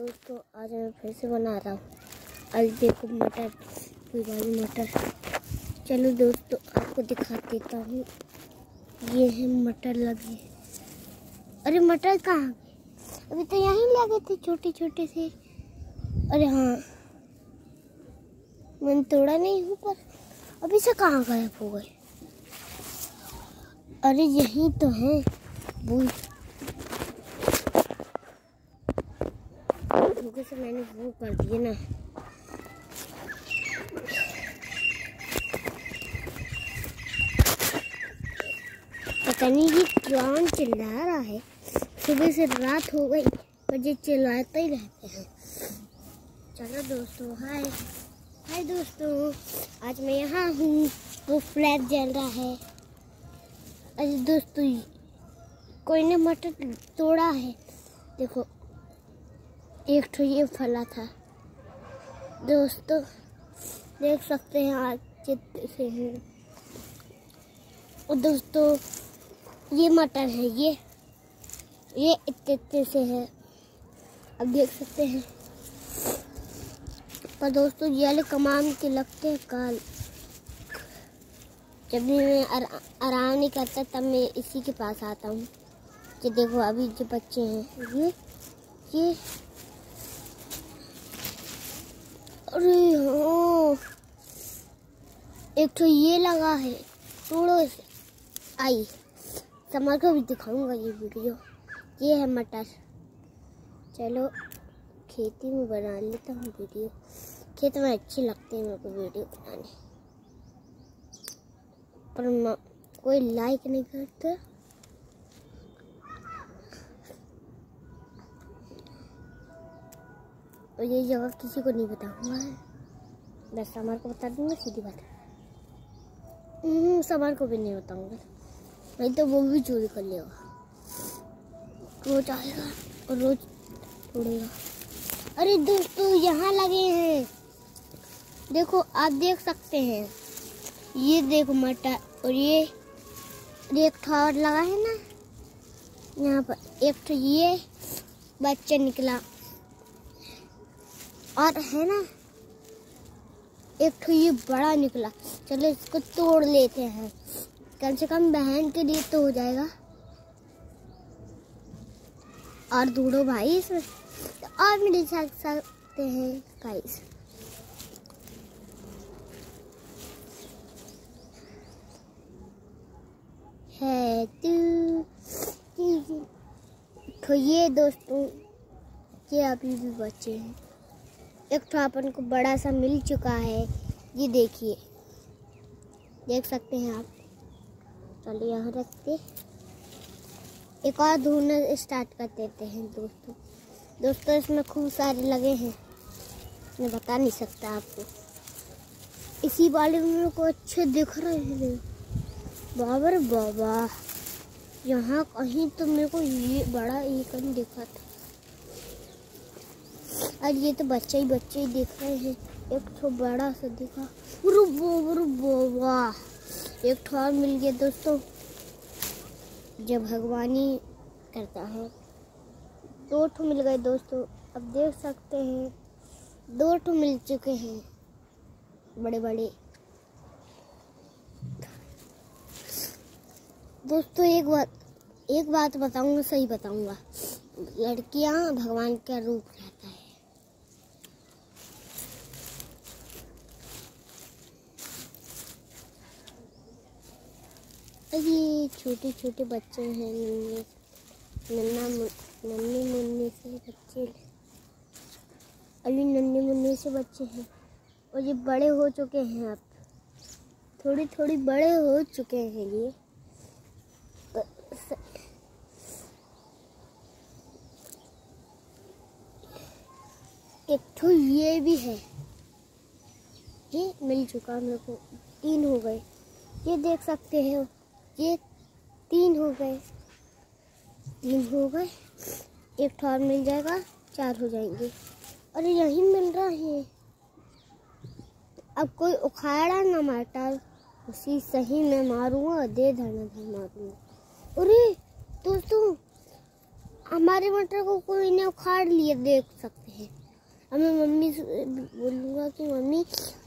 दोस्तों, आज मैं फिर से बना रहा हूँ। आज देखो मटर कोई वाली मटर। चलो दोस्तों, आपको दिखा देता हूँ। ये है मटर लगे। अरे मटर कहाँ? गए अभी तो यहीं लगे थे छोटे छोटे से। अरे हाँ। मैंने तोड़ा नहीं हूँ पर अभी से कहाँ गायब हो गए? अरे यहीं तो है। वो धोखे से मैंने वो कर दिए ना। पता नहीं ये कौन चिल्ला रहा है। सुबह से रात हो गई, पर ये चिल्लाते ही रहते हैं। चलो दोस्तों, हाय। हाय दोस्तों, आज मैं यहाँ हूँ। वो फ्लैग जल रहा है। अरे दोस्तों कोई ने मटर तोड़ा है। देखो एक तो ये फला था। दोस्तों, देख सकते हैं आज चित्र से हैं। और दोस्तों, ये मटर है, ये ये इतने इतने से है। अब देख सकते हैं। पर दोस्तों, ये वाले कमान के लगते हैं काल। जब भी मैं आराम नहीं करता, तब मैं इसी के पास आता हूँ। कि देखो, अभी जो बच्चे हैं, ये ये अरे हाँ। एक तो ये लगा है, तोड़ो इसे। आई समर को भी दिखाऊँगा ये वीडियो। ये है मटर। चलो, खेती में बना लेता हूँ वीडियो। खेत में अच्छी लगती है मेरे को वीडियो बनाने। पर कोई लाइक नहीं करता। और ये जगह किसी को नहीं बताऊँगा। बस समार को बता दूँगा, सीधी बात समार को भी नहीं बताऊँगा। नहीं तो वो भी चोरी कर लेगा। रोज आएगा और रोज तोड़ेगा। अरे दोस्तों यहाँ लगे हैं। देखो, आप देख सकते हैं। ये देखो मटर और ये, एक ठोर लगा है ना। यहाँ पर एक तो ये बच्चा निकला। और है ना? एक तो ये बड़ा निकला। चलो इसको तोड़ लेते हैं। कम से कम बहन के लिए तो हो जाएगा। और ढूंढो भाई इसमें। तो और भी सकते हैं गाइस है तू। तो ये दोस्तों, ये अभी भी बचे हैं। एक तो अपन को बड़ा सा मिल चुका है। ये देखिए। देख सकते हैं आप। चलिए यहाँ रखते। एक और ढूंढना स्टार्ट कर देते हैं दोस्तों। दोस्तों, इसमें खूब सारे लगे हैं। मैं बता नहीं सकता आपको। इसी वाले में को अच्छे दिख रहे हैं। बाबर बाबा, यहाँ कहीं तो मेरे को ये बड़ा एक दिखा था। और ये तो बच्चे ही बच्चे ही दिख रहे हैं। एक तो बड़ा सा दिखा। वाह। एक और मिल गया दोस्तों। जब भगवानी करता है। दो ठो मिल गए दोस्तों। अब देख सकते हैं। दो ठो मिल चुके हैं। बड़े बड़े दोस्तों, एक बात एक बात बताऊँगा, सही बताऊँगा। लड़कियाँ भगवान का रूप है ये छोटे छोटे बच्चे हैं नन्ना नन्ने मुन्ने से बच्चे अभी नन्ने मुन्ने से बच्चे हैं। और ये बड़े हो चुके हैं अब। थोड़ी थोड़ी बड़े हो चुके हैं ये। एक तो ये भी है। ये मिल चुका मेरे को। तीन हो गए। ये देख सकते हैं। ये तीन हो गए। तीन हो गए। एक ठोर मिल जाएगा, चार हो जाएँगे। और यही मिल रहा है। अब कोई उखाड़ा ना मटर उसी सही में मारूँगा, दे धना धर मारूँगा। अरे, दोस्तों, हमारे मटर को कोई ने उखाड़ लिया देख सकते हैं। अब मैं मम्मी से बोलूँगा कि मम्मी,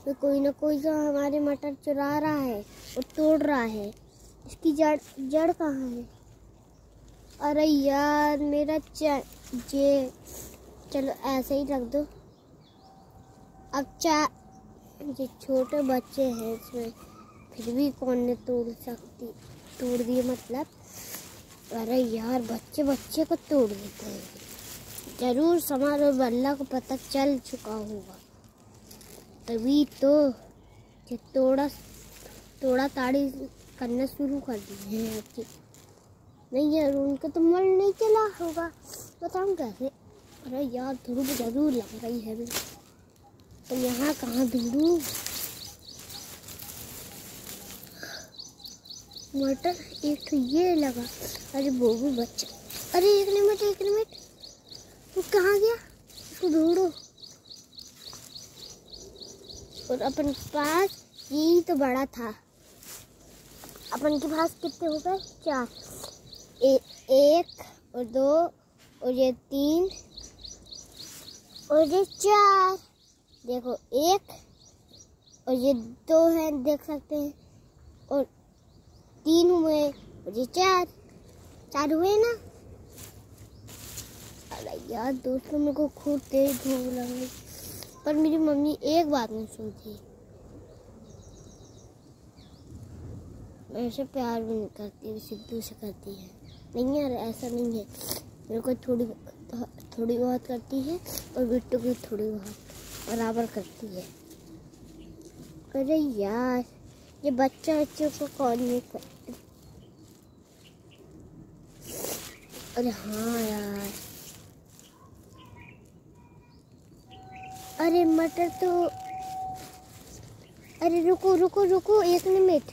कोई ना कोई तो हमारे मटर चुरा रहा है और तोड़ रहा है। इसकी जड़ जड़ कहाँ है? अरे यार, मेरा जे, चलो ऐसे ही रख दो। अब चा, ये छोटे बच्चे हैं इसमें। फिर भी कौन ने तोड़ सकती, तोड़ दिए मतलब? अरे यार, बच्चे बच्चे को तोड़ देते हैं। ज़रूर समार और बल्ला को पता चल चुका होगा। तभी तो ये तोड़ा तोड़ा ताड़ी करना शुरू कर दिए हैं अच्छी नहीं यार, उनको तो मन नहीं चला होगा। बताऊँ कैसे? अरे यार धूप ज़रूर लग रही है तो यहाँ कहाँ ढूंढूँ? मटर एक तो ये लगा। अरे वो भी बच्चा। अरे एक मिनट एक मिनट। वो कहाँ गया? उसको ढूंढो। और अपन पास, यही तो बड़ा था। अपन के पास कितने हो गए? चार। ए, एक और दो और ये तीन और ये चार। देखो एक और ये दो है देख सकते हैं। और तीन हुए और ये चार। चार हुए ना? अरे यार दोस्तों मेरे को खूब तेज भूख लग पर मेरी मम्मी एक बात नहीं सुनती। मैं ऐसे प्यार भी नहीं करती सिद्धू से करती है। नहीं यार, ऐसा नहीं है। मेरे को थोड़ी थोड़ी बहुत करती है और बिट्टू की थोड़ी बहुत बराबर करती है। अरे यार, ये बच्चा बच्चों को कौन नहीं कर अरे हाँ यार। अरे मटर तो अरे रुको रुको रुको, एक मिनट।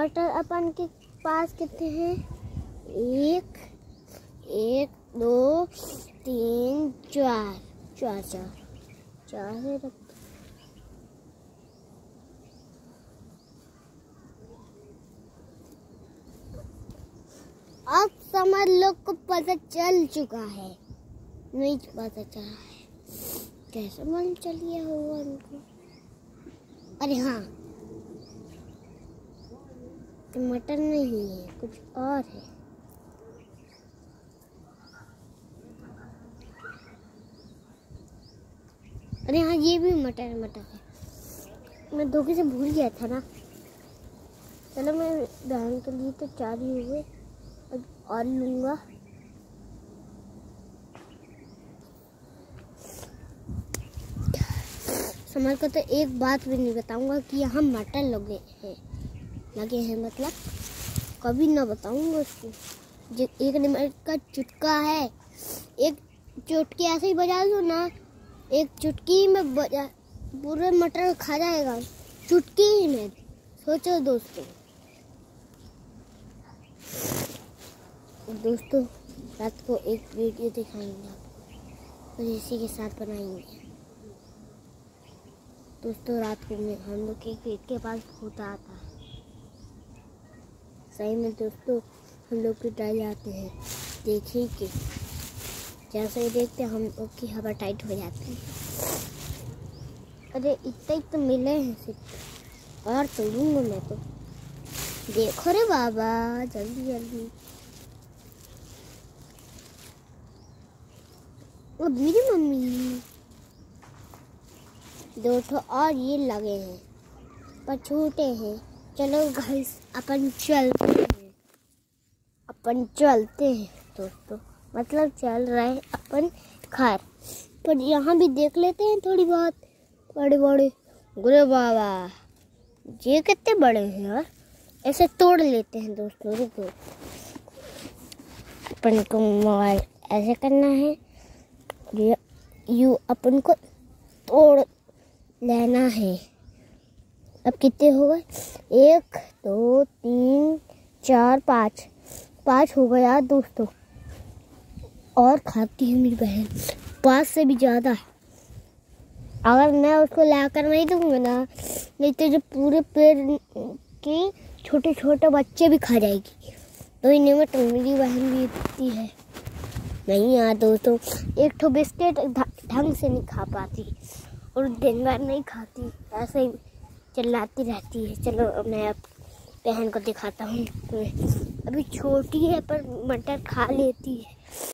मटर अपन के पास कितने हैं? एक एक, दो, तीन, चार। चार चार। चार अब समर लोग को पता चल चुका है। नहीं पता चला है। कैसे मन चल गया होगा उनको? अरे हाँ। टमाटर नहीं है, कुछ और है। अरे हाँ ये भी मटर मटर है। मैं धोखे से भूल गया था ना। चलो मैं बहन के लिए तो चार ही हुए अब और लूँगा। समर को तो एक बात भी नहीं बताऊँगा कि यहाँ मटर लगे हैं। लगे हैं मतलब कभी ना बताऊँगा उसको। एक नंबर का चुटका है। एक चुटकी ऐसे ही बजा दो ना, एक चुटकी में बजा, पूरे मटर खा जाएगा। चुटकी ही में सोचो दोस्तों। दोस्तों, रात को एक वीडियो दिखाएँगे आपको, और इसी के साथ बनाएँगे। दोस्तों, रात को हम लोग के पेट के पास भूत आता सही में दोस्तों, हम लोग भी डर जाते हैं। देखिए कि जैसे ही देखते हम लोग की हवा टाइट हो जाती है। अरे, इतने तो मिले हैं सिर्फ़। और तोड़ूँगा मैं तो। देखो रे बाबा, जल्दी जल्दी। और मेरी मम्मी। दो ठो और ये लगे हैं, पर छोटे हैं। चलो घर अपन चलते हैं। अपन चलते हैं, दोस्तों। मतलब चल रहे हैं अपन घर। पर यहाँ भी देख लेते हैं थोड़ी बहुत। बड़े बड़े गुरु बाबा। ये कितने बड़े हैं यार। ऐसे तोड़ लेते हैं दोस्तों, रुको। अपन को मोबाइल ऐसे करना है। यू अपन को तोड़ लेना है। अब कितने हो गए? एक, दो, तीन, चार, पाँच। पाँच हो गया दोस्तों। और खाती है मेरी बहन। पाँच से भी ज़्यादा है। अगर मैं उसको ला कर नहीं दूँगा ना, नहीं तो जो पूरे पेड़ के छोटे छोटे बच्चे भी खा जाएगी। तो इन्हें में तो मेरी बहन भी इतनी है। नहीं यार दोस्तों, एक ठो बिस्किट ढंग से नहीं खा पाती। और दिन भर नहीं खाती। ऐसे ही चिल्लाती रहती है। चलो, मैं अब बहन को दिखाता हूँ। अभी छोटी है, पर मटर खा लेती है।